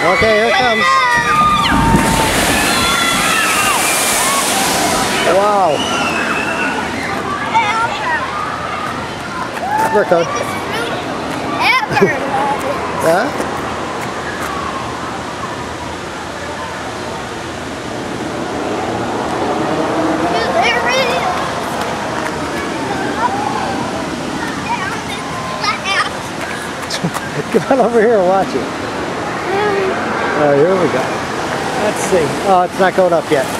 Okay, here it comes. Wow. Here it comes. Huh? Come on over here and watch it. Here we go. Let's see. Oh, it's not going up yet.